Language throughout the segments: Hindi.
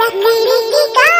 Magnifica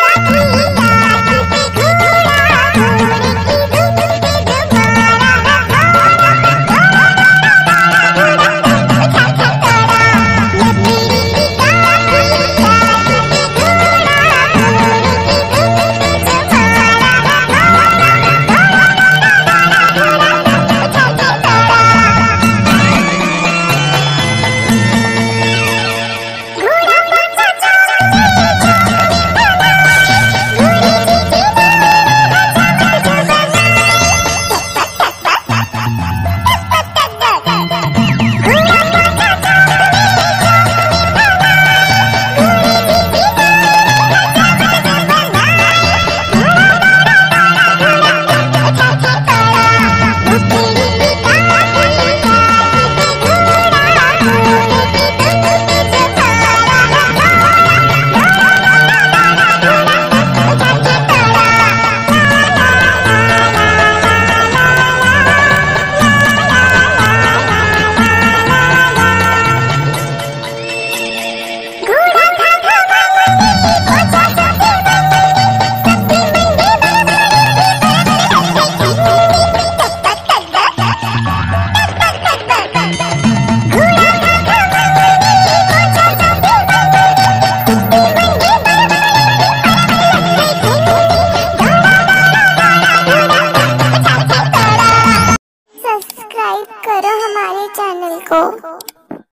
हमारे चैनल को